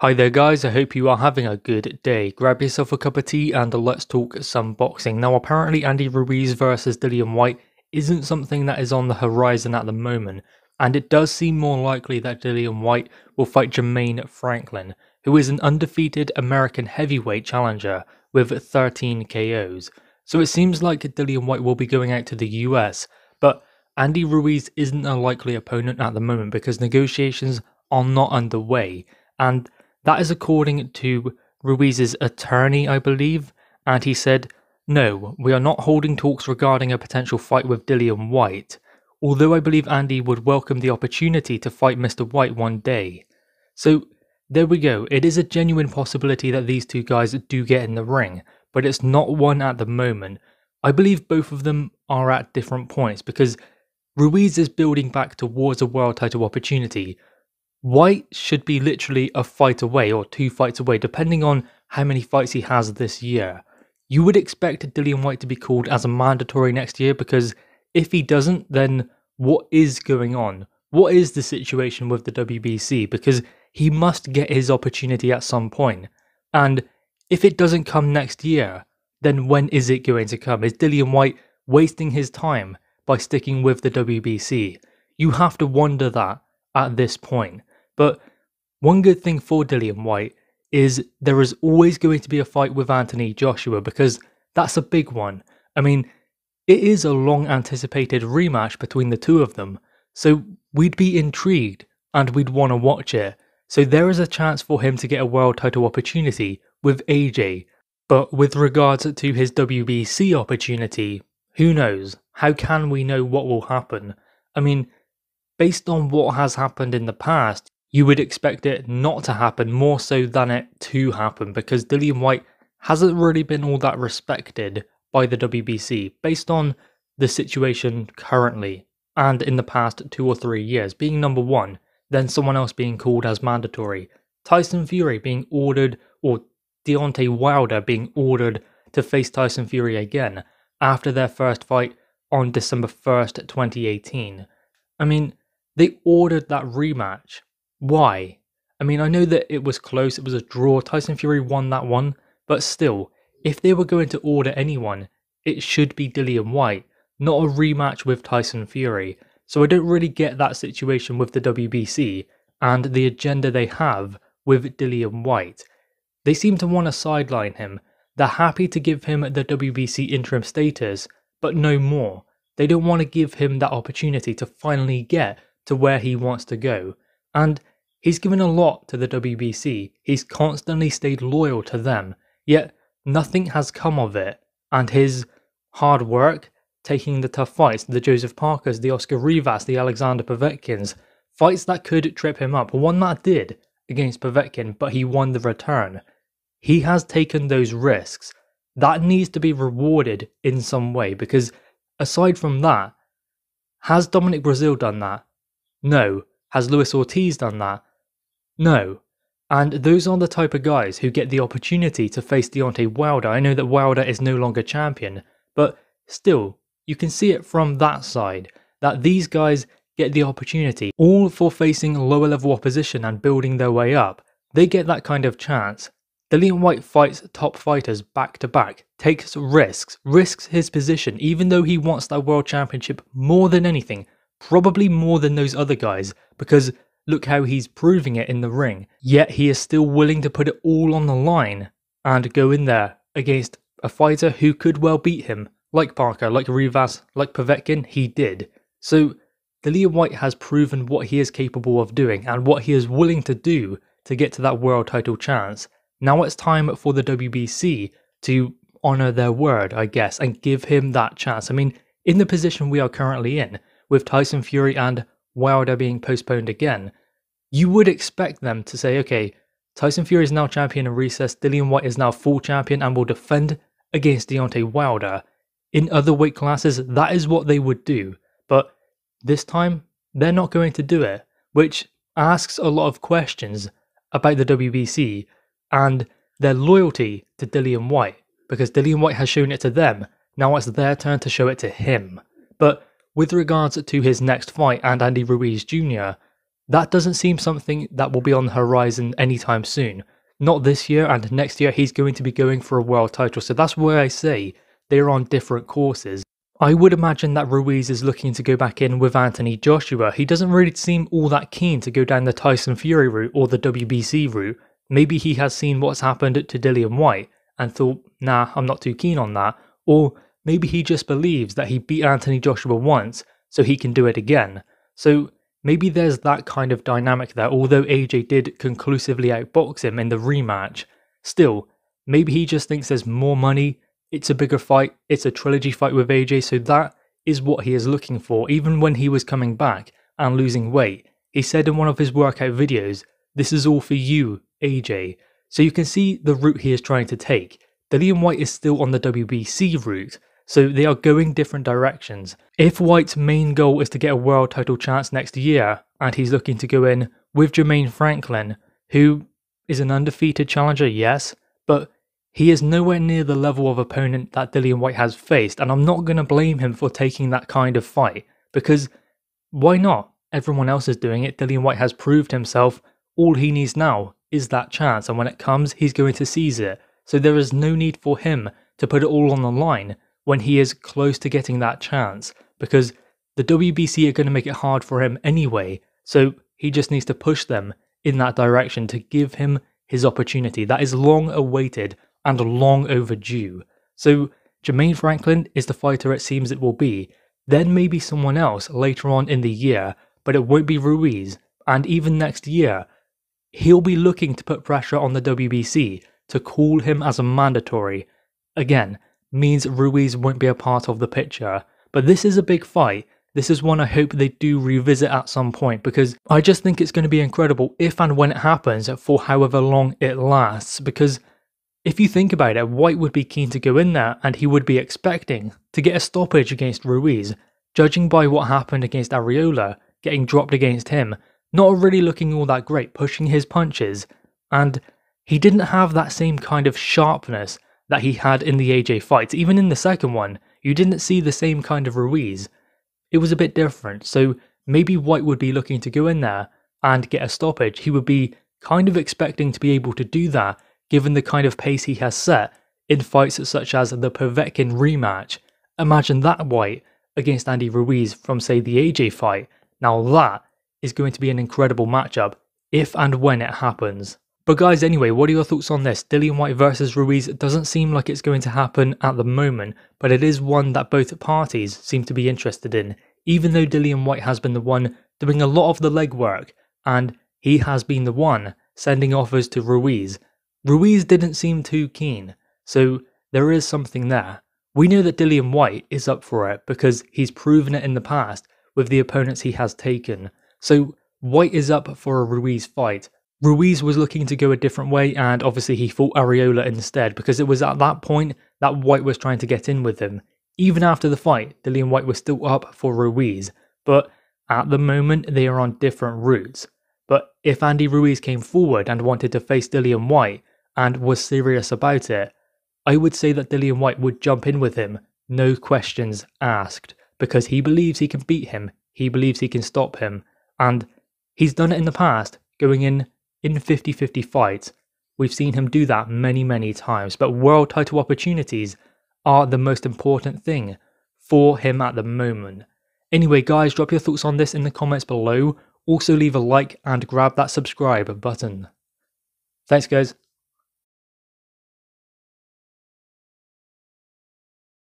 Hi there guys, I hope you are having a good day. Grab yourself a cup of tea and let's talk some boxing. Now apparently Andy Ruiz versus Dillian Whyte isn't something that is on the horizon at the moment, and it does seem more likely that Dillian Whyte will fight Jermaine Franklin, who is an undefeated American heavyweight challenger with 13 KOs. So it seems like Dillian Whyte will be going out to the US, but Andy Ruiz isn't a likely opponent at the moment because negotiations are not underway, and that is according to Ruiz's attorney, I believe, and he said, No, we are not holding talks regarding a potential fight with Dillian Whyte, although I believe Andy would welcome the opportunity to fight Mr. Whyte one day. So, there we go, it is a genuine possibility that these two guys do get in the ring, but it's not one at the moment. I believe both of them are at different points because Ruiz is building back towards a world title opportunity, Whyte should be literally a fight away or two fights away, depending on how many fights he has this year. You would expect Dillian Whyte to be called as a mandatory next year because if he doesn't, then what is going on? What is the situation with the WBC? Because he must get his opportunity at some point. And if it doesn't come next year, then when is it going to come? Is Dillian Whyte wasting his time by sticking with the WBC? You have to wonder that at this point. But one good thing for Dillian Whyte is there is always going to be a fight with Anthony Joshua because that's a big one. I mean, it is a long anticipated rematch between the two of them, so we'd be intrigued and we'd want to watch it. So there is a chance for him to get a world title opportunity with AJ. But with regards to his WBC opportunity, who knows? How can we know what will happen? I mean, based on what has happened in the past, you would expect it not to happen more so than it to happen because Dillian Whyte hasn't really been all that respected by the WBC based on the situation currently and in the past two or three years, being number one, then someone else being called as mandatory, Tyson Fury being ordered, or Deontay Wilder being ordered to face Tyson Fury again after their first fight on December 1st, 2018. I mean, they ordered that rematch why? I mean, I know that it was close, it was a draw, Tyson Fury won that one, but still, if they were going to order anyone, it should be Dillian Whyte, not a rematch with Tyson Fury. So I don't really get that situation with the WBC and the agenda they have with Dillian Whyte. They seem to want to sideline him. They're happy to give him the WBC interim status, but no more. They don't want to give him that opportunity to finally get to where he wants to go. And he's given a lot to the WBC, he's constantly stayed loyal to them, yet nothing has come of it. And his hard work, taking the tough fights, the Joseph Parkers, the Oscar Rivas, the Alexander Povetkins, fights that could trip him up, one that did against Povetkin, but he won the return. He has taken those risks. That needs to be rewarded in some way because aside from that, has Dominic Breazeale done that? No. Has Luis Ortiz done that? No. And those are the type of guys who get the opportunity to face Deontay Wilder. I know that Wilder is no longer champion, but still, you can see it from that side that these guys get the opportunity, all for facing lower level opposition and building their way up. They get that kind of chance. Dillian Whyte fights top fighters back to back, takes risks, risks his position, even though he wants that world championship more than anything, probably more than those other guys, because look how he's proving it in the ring. Yet he is still willing to put it all on the line and go in there against a fighter who could well beat him, like Parker, like Rivas, like Povetkin, he did. So Dillian Whyte has proven what he is capable of doing and what he is willing to do to get to that world title chance. Now it's time for the WBC to honour their word, I guess, and give him that chance. I mean, in the position we are currently in, with Tyson Fury and Wilder being postponed again, you would expect them to say, okay, Tyson Fury is now champion in recess, Dillian Whyte is now full champion and will defend against Deontay Wilder. In other weight classes, that is what they would do. But this time, they're not going to do it, which asks a lot of questions about the WBC and their loyalty to Dillian Whyte, because Dillian Whyte has shown it to them. Now it's their turn to show it to him. But with regards to his next fight and Andy Ruiz Jr., that doesn't seem something that will be on the horizon anytime soon. Not this year, and next year he's going to be going for a world title. So that's why I say they're on different courses. I would imagine that Ruiz is looking to go back in with Anthony Joshua. He doesn't really seem all that keen to go down the Tyson Fury route or the WBC route. Maybe he has seen what's happened to Dillian Whyte and thought, nah, I'm not too keen on that. Or maybe he just believes that he beat Anthony Joshua once, so he can do it again. So maybe there's that kind of dynamic there, although AJ did conclusively outbox him in the rematch. Still, maybe he just thinks there's more money it's a bigger fight, it's a trilogy fight with AJ, so that is what he is looking for. Even when he was coming back and losing weight, he said in one of his workout videos, This is all for you, AJ. So you can see the route he is trying to take. Dillian Whyte is still on the WBC route, so they are going different directions. If Whyte's main goal is to get a world title chance next year, and he's looking to go in with Jermaine Franklin, who is an undefeated challenger, yes, but he is nowhere near the level of opponent that Dillian Whyte has faced, and I'm not going to blame him for taking that kind of fight, because why not? Everyone else is doing it. Dillian Whyte has proved himself. All he needs now is that chance, and when it comes, he's going to seize it. So there is no need for him to put it all on the line when he is close to getting that chance, because the WBC are going to make it hard for him anyway. So he just needs to push them in that direction to give him his opportunity. That is long awaited and long overdue. So Jermaine Franklin is the fighter it seems it will be, then maybe someone else later on in the year, but it won't be Ruiz, and even next year, he'll be looking to put pressure on the WBC to call him as a mandatory. Again, means Ruiz won't be a part of the picture, but this is a big fight. This is one I hope they do revisit at some point because I just think it's going to be incredible if and when it happens for however long it lasts because if you think about it, Whyte would be keen to go in there and he would be expecting to get a stoppage against Ruiz, judging by what happened against Arreola, getting dropped against him, not really looking all that great, pushing his punches, and he didn't have that same kind of sharpness that he had in the AJ fights. Even in the second one, you didn't see the same kind of Ruiz. It was a bit different, so maybe Whyte would be looking to go in there and get a stoppage. He would be kind of expecting to be able to do that given the kind of pace he has set in fights such as the Povetkin rematch. Imagine that Whyte against Andy Ruiz from, say, the AJ fight. Now that is going to be an incredible matchup if and when it happens. But guys, anyway, what are your thoughts on this? Dillian Whyte versus Ruiz doesn't seem like it's going to happen at the moment, but it is one that both parties seem to be interested in, even though Dillian Whyte has been the one doing a lot of the legwork, and he has been the one sending offers to Ruiz. Ruiz didn't seem too keen, so there is something there. We know that Dillian Whyte is up for it because he's proven it in the past with the opponents he has taken. So Whyte is up for a Ruiz fight. Ruiz was looking to go a different way and obviously he fought Arreola instead because it was at that point that Whyte was trying to get in with him. Even after the fight, Dillian Whyte was still up for Ruiz, but at the moment they are on different routes. But if Andy Ruiz came forward and wanted to face Dillian Whyte and was serious about it, I would say that Dillian Whyte would jump in with him, no questions asked, because he believes he can beat him, he believes he can stop him, and he's done it in the past, going in in 50 50 fights. We've seen him do that many, many times, but world title opportunities are the most important thing for him at the moment. Anyway, guys, drop your thoughts on this in the comments below. Also, leave a like and grab that subscribe button. Thanks, guys.